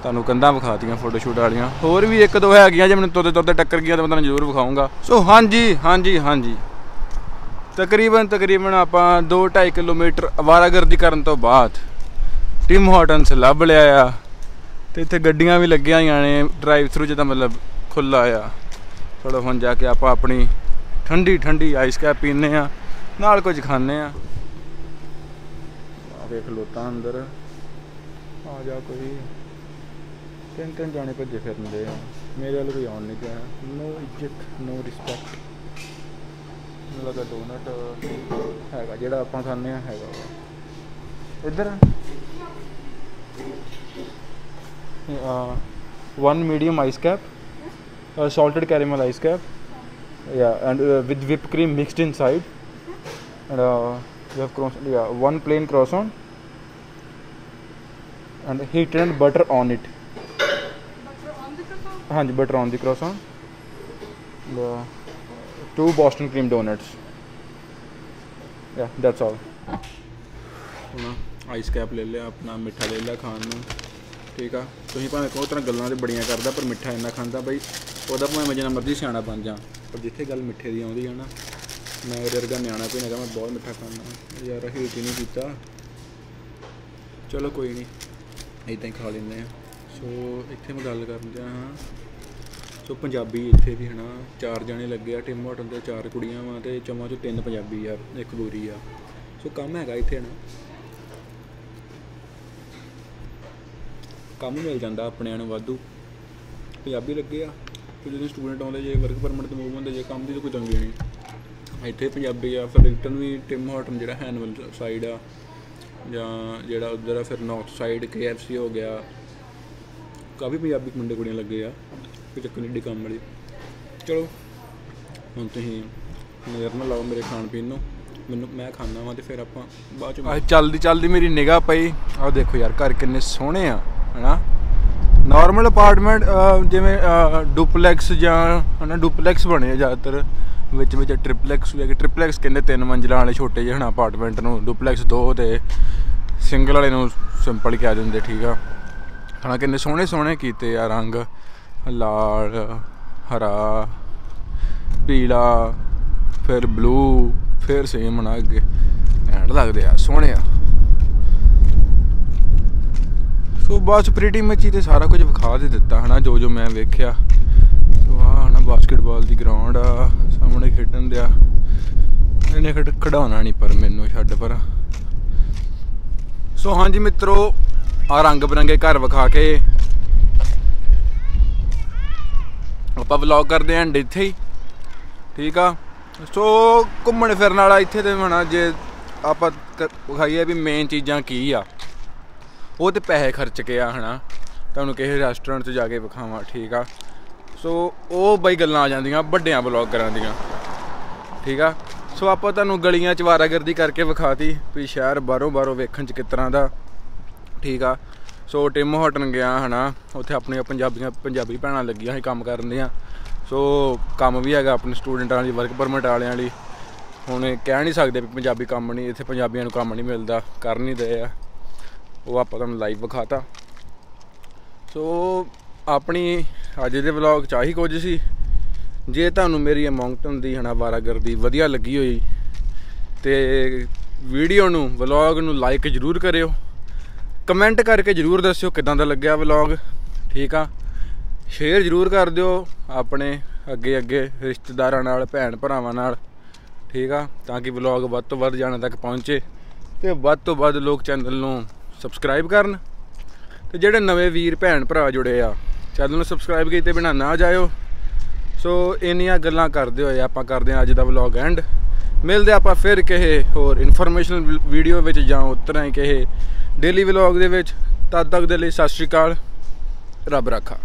ਤੁਹਾਨੂੰ ਕੰਧਾਂ ਵਿਖਾਤੀਆਂ ਫੋਟੋ ਸ਼ੂਟ ਵਾਲੀਆਂ। ਹੋਰ ਵੀ ਇੱਕ ਦੋ ਹੈਗੀਆਂ ਜੇ ਮੈਨੂੰ ਤੁਰਦੇ ਤੁਰਦੇ ਟੱਕਰ ਗਈਆਂ ਤਾਂ ਮੈਂ ਤੁਹਾਨੂੰ ਜ਼ਰੂਰ ਵਿਖਾਉਂਗਾ ਸੋ ਹਾਂਜੀ ਹਾਂਜੀ ਹਾਂਜੀ। ਤਕਰੀਬਨ ਤਕਰੀਬਨ ਆਪਾਂ 2.5 ਕਿਲੋਮੀਟਰ ਅਵਾਰਾਗਰਦੀ ਕਰਨ ਤੋਂ ਬਾਅਦ ਟਿਮ ਹਾਰਟਨਸ ਲੱਭ ਲਿਆ ਆ ਤੇ ਇੱਥੇ ਗੱਡੀਆਂ ਵੀ ਲੱਗੀਆਂ ਹੋਈਆਂ ਨੇ ਡਰਾਈਵ ਥਰੂ ਜਿਹਦਾ ਮਤਲਬ ਖੁੱਲਾ ਆ। ਚਲੋ ਹੁਣ ਜਾ ਕੇ ਆਪਾਂ ਆਪਣੀ ਠੰਡੀ ਠੰਡੀ ਆਈਸ ਕੈਪ ਪੀਨੇ ਆ ਨਾਲ ਕੁਝ ਖਾਣੇ ਆ ਆ ਵੇਖ ਲੋਤਾ ਅੰਦਰ। ਆ ਜਾ ਕੋਈ। ਤਿੰਨ ਤਿੰਨ ਜਾਣੇ ਭੱਜੇ ਫਿਰਦੇ ਆ। ਮੇਰੇ ਵੱਲ ਕੋਈ ਆਉਣ ਨਹੀਂ ਪਿਆ। ਨੋ ਇੱਜ਼ਤ ਨੋ ਰਿਸਪੈਕਟ ਮੈਨੂੰ ਲੱਗਾ ਡੋਨਟ ਹੈਗਾ ਜਿਹੜਾ ਆਪਾਂ ਖਾਂਦੇ ਆ ਹੈਗਾ ਵਾ। ਇੱਧਰ uh, one medium ice cap, a salted caramel ice cap, yeah, and uh, with whipped cream mixed inside, and uh, you have cross, yeah, one plain croissant, and heated butter on it. ਹਾਂਜੀ butter on the croissant. The two Boston cream donuts. Yeah, that's all. ਹੁਣ ice cap ਲੈ ਲਿਆ ਆਪਣਾ ਮਿੱਠਾ ਲੈ ਲਿਆ ਖਾਣ ਨੂੰ। ਠੀਕ ਆ? ਤੁਸੀਂ ਭਾਵੇਂ ਕਹੋ ਤਰ੍ਹਾਂ ਗੱਲਾਂ ਤੇ ਬੜੀਆਂ ਕਰਦਾ ਪਰ ਮਿੱਠਾ ਇੰਨਾ ਖਾਂਦਾ ਬਈ ਉਹਦਾ ਭਾਵੇਂ ਮੈਂ ਜਿੰਨਾ ਮਰਜ਼ੀ ਸਿਆਣਾ ਬਣ ਜਾ ਪਰ ਜਿੱਥੇ ਗੱਲ ਮਿੱਠੇ ਦੀ ਆਉਂਦੀ ਹੈ ਨਾ ਮੈਂ ਉਹਦੇ ਵਰਗਾ ਨਿਆਣਾ ਕੋਈ ਨਹੀਂਗਾ ਮੈਂ ਬਹੁਤ ਮਿੱਠਾ ਖਾਂਦਾ ਯਾਰ ਅਸੀਂ ਰੁਟੀ ਨਹੀਂ ਕੀਤਾ ਚਲੋ ਕੋਈ ਨਹੀਂ ਇਦਾਂ ਹੀ ਖਾ ਲੈਂਦੇ ਆ ਸੋ ਇੱਥੇ ਮੈਂ ਗੱਲ ਕਰਨ ਦਿਆਂ ਹਾਂ। ਸੋ ਪੰਜਾਬੀ ਇੱਥੇ ਵੀ ਹਨਾ, ਚਾਰ ਜਣੇ ਲੱਗੇ ਆ ਟਿਮ ਹੋਟਲ ਤੇ ਚਾਰ ਕੁੜੀਆਂ ਵਾ ਤੇ ਚਮਾਂ ਚੋਂ ਤਿੰਨ ਪੰਜਾਬੀ ਆ, ਇੱਕ ਗੋਰੀ ਆ। ਸੋ ਕੰਮ ਹੈਗਾ ਇੱਥੇ ਨਾ ਕੰਮ ਮਿਲ ਜਾਂਦਾ ਆਪਣਿਆਂ ਨੂੰ ਵਾਧੂ। ਪੰਜਾਬੀ ਲੱਗੇ ਆ ਤੇ ਜਦੋਂ ਸਟੂਡੈਂਟ ਆਉਂਦੇ, ਜੇ ਵਰਕ ਪਰਮਿਟ ਤੇ ਮੂਵ ਹੁੰਦੇ, ਜੇ ਕੰਮ ਦੀ ਤਾਂ ਕੋਈ ਤੰਗੀ ਨਹੀਂ। ਇੱਥੇ ਪੰਜਾਬੀ ਆ, ਫਿਰ ਫਰਿੰਗਟਨ ਵੀ ਟਿਮ ਹਾਰਟਨ ਜਿਹੜਾ ਹੈਨਵਲ ਸਾਈਡ ਆ। ਜਾਂ ਜਿਹੜਾ ਉਧਰ ਆ, ਫਿਰ ਨੌਰਥ ਸਾਈਡ KFC ਹੋ ਗਿਆ। ਕਾਫੀ ਪੰਜਾਬੀ ਮੁੰਡੇ ਕੁੜੀਆਂ ਲੱਗੇ ਆ। ਕੋਈ ਚੱਕਰ ਨਹੀਂ ਏਡੀ ਕੰਮ ਵਾਲੀ। ਚਲੋ, ਹੁਣ ਤੁਸੀਂ ਨਜ਼ਰ ਨਾ ਲਾਓ ਮੇਰੇ ਖਾਣ ਪੀਣ ਨੂੰ। ਮੈਨੂੰ, ਮੈਂ ਖਾਣਾ ਵਾਂ ਤੇ ਫਿਰ ਆਪਾਂ ਬਾਅਦ ਚ ਚੱਲਦੀ ਚੱਲਦੀ ਮੇਰੀ ਨਿਗਾਹ ਪਈ। ਆਹ ਦੇਖੋ ਯਾਰ, ਘਰ ਕਿੰਨੇ ਸੋਹਣੇ ਆ, ਹਨਾ? ਨਾਰਮਲ ਅਪਾਰਟਮੈਂਟ ਜਿਵੇਂ ਡੁਪਲੈਕਸ ਜਾਂ, ਹਨਾ ਡੁਪਲੈਕਸ ਬਣੇ ਆ ਜ਼ਿਆਦਾਤਰ। ਵਿੱਚ ਵਿੱਚ ਟ੍ਰਿਪਲੈਕਸ ਵੀ ਆ ਕਿ ਟ੍ਰਿਪਲੈਕਸ ਕਹਿੰਦੇ ਤਿੰਨ ਮੰਜ਼ਿਲਾਂ ਵਾਲੇ ਛੋਟੇ ਜਿਹੇ, ਹਨਾ ਅਪਾਰਟਮੈਂਟ ਨੂੰ। ਡੁਪਲੈਕਸ ਦੋ ਤੇ ਸਿੰਗਲ ਵਾਲੇ ਨੂੰ ਸਿੰਪਲ ਕਹਿ ਦਿੰਦੇ, ਠੀਕ ਆ? ਹਨਾ, ਕਿੰਨੇ ਸੋਹਣੇ ਸੋਹਣੇ ਕੀਤੇ ਆ ਰੰਗ। ਲਾਲ, ਹਰਾ, ਪੀਲਾ, ਫਿਰ ਬਲੂ, ਫਿਰ ਸੇਮ ਨਾ ਅੱਗੇ। ਐਂਡ ਲੱਗਦੇ ਆ, ਸੋਹਣੇ ਆ। ਸੋ ਬਸ ਪ੍ਰੀਟੀ ਮੱਚੀ ਤੇ ਸਾਰਾ ਕੁਝ ਵਿਖਾ ਦੇ ਦਿੱਤਾ, ਹਨਾ, ਜੋ ਜੋ ਮੈਂ ਵੇਖਿਆ। ਸੋ ਆਹ, ਹਨਾ ਬਾਸਕਟਬਾਲ ਦੀ ਗਰਾਊਂਡ ਆ, ਸਾਹਮਣੇ ਖੇਡਣ ਦਿਆ। ਇਹਨੇ ਖੇਡ ਖਡਾਉਣਾ ਨਹੀਂ ਪਰ ਮੈਨੂੰ ਛੱਡ ਪਰ। ਸੋ ਹਾਂਜੀ ਮਿੱਤਰੋ ਆ ਰੰਗ ਬਰੰਗੇ ਘਰ ਵਿਖਾ ਕੇ ਆਪਾਂ ਵਲੌਗ ਕਰਦੇ ਆਂ ਇੱਥੇ ਹੀ। ਠੀਕ ਆ? ਸੋ ਘੁੰਮਣ ਫਿਰਨ ਵਾਲਾ ਇੱਥੇ ਤੇ ਹੋਣਾ ਜੇ ਆਪਾਂ ਵਿਖਾਈਏ ਵੀ ਮੇਨ ਚੀਜ਼ਾਂ ਕੀ ਆ। ਉਹ ਤੇ ਪੈਸੇ ਖਰਚ ਕੇ ਆ, ਹਨਾ। ਤੁਹਾਨੂੰ ਕਿਸੇ ਰੈਸਟੋਰੈਂਟ 'ਚ ਜਾ ਕੇ ਵਿਖਾਵਾਂ, ਠੀਕ ਆ? ਸੋ ਉਹ ਬਈ ਗੱਲਾਂ ਆ ਜਾਂਦੀਆਂ, ਵੱਡਿਆਂ ਬਲੌਗਰਾਂ ਦੀਆਂ। ਠੀਕ ਆ? ਸੋ ਆਪਾਂ ਤੁਹਾਨੂੰ ਗਲੀਆਂ ਚ ਵਾਰਾਗਰਦੀ ਕਰਕੇ ਵਿਖਾਤੀ ਵੀ ਸ਼ਹਿਰ ਬਾਹਰੋਂ ਬਾਹਰੋਂ ਵੇਖਣ ਚ ਕਿਸ ਤਰ੍ਹਾਂ ਦਾ। ਠੀਕ ਆ? ਸੋ ਟਿਮ ਹੋਟਨ ਗਿਆ, ਹਨਾ। ਉੱਥੇ ਆਪਣੀਆਂ ਪੰਜਾਬੀਆਂ, ਪੰਜਾਬੀ ਭੈਣਾਂ ਲੱਗੀਆਂ ਸੀ ਕੰਮ ਕਰਨ ਦੀਆਂ। ਸੋ ਕੰਮ ਵੀ ਹੈਗਾ ਆਪਣੇ ਸਟੂਡੈਂਟਾਂ ਲਈ ਵਰਕ ਪਰਮਿਟ ਵਾਲਿਆਂ ਲਈ। ਹੁਣ ਕਹਿ ਨਹੀਂ ਸਕਦੇ ਵੀ ਪੰਜਾਬੀ ਕੰਮ ਨਹੀਂ, ਇੱਥੇ ਪੰਜਾਬੀਆਂ ਨੂੰ ਕੰਮ ਨਹੀਂ ਮਿਲਦਾ। ਕਰ ਨਹੀਂ ਰਹੇ ਆ। ਉਹ ਆਪਾਂ ਤੁਹਾਨੂੰ ਲਾਈਵ ਵਿਖਾਤਾ। ਸੋ ਆਪਣੀ ਅੱਜ ਦੇ ਵਲੌਗ ਚ ਆਹੀ ਕੁਝ ਸੀ। ਜੇ ਤੁਹਾਨੂੰ ਮੇਰੀ ਅਮਾਉਂਟਨ ਦੀ, ਹਨਾ ਵਾਰਾਗਰਦੀ ਵਧੀਆ ਲੱਗੀ ਹੋਈ, ਤੇ ਵੀਡੀਓ ਨੂੰ ਵਲੌਗ ਨੂੰ ਲਾਈਕ ਜਰੂਰ ਕਰਿਓ। ਕਮੈਂਟ ਕਰਕੇ ਜਰੂਰ ਦੱਸਿਓ ਕਿਦਾਂ ਦਾ ਲੱਗਿਆ ਵਲੌਗ ਠੀਕ ਆ? ਸ਼ੇਅਰ ਜਰੂਰ ਕਰ ਦਿਓ ਆਪਣੇ ਅੱਗੇ ਅੱਗੇ ਰਿਸ਼ਤੇਦਾਰਾਂ ਨਾਲ ਭੈਣ ਭਰਾਵਾਂ ਨਾਲ। ਠੀਕ ਆ? ਤਾਂ ਕਿ ਵਲੌਗ ਵੱਧ ਤੋਂ ਵੱਧ ਜਾਣਾ ਤੱਕ ਪਹੁੰਚੇ ਤੇ ਵੱਧ ਤੋਂ ਵੱਧ ਲੋਕ ਚੈਨਲ ਨੂੰ ਸਬਸਕ੍ਰਾਈਬ ਕਰਨ। ਤੇ ਜਿਹੜੇ ਨਵੇਂ ਵੀਰ ਭੈਣ ਭਰਾ ਜੁੜੇ ਆ ਚੈਨਲ ਨੂੰ ਸਬਸਕ੍ਰਾਈਬ ਕੀਤੇ ਬਿਨਾ ਨਾ ਜਾਇਓ। ਸੋ ਇੰਨੀਆਂ ਗੱਲਾਂ ਕਰਦੇ ਹੋਏ ਆਪਾਂ ਕਰਦੇ ਹਾਂ ਅੱਜ ਦਾ ਵਲੌਗ ਐਂਡ ਮਿਲਦੇ ਆਪਾਂ ਫਿਰ ਕਿਸੇ ਹੋਰ ਇਨਫੋਰਮੇਸ਼ਨਲ ਵੀਡੀਓ ਵਿੱਚ ਜਾਂ ਉਤਰਾਂ ਹੀ ਕਿਸੇ ਡੇਲੀ ਵਲੌਗ ਦੇ ਵਿੱਚ ਤਦ ਤੱਕ ਦੇ ਲਈ ਸਤਿ ਸ਼੍ਰੀ ਅਕਾਲ। ਰੱਬ ਰਾਖਾ।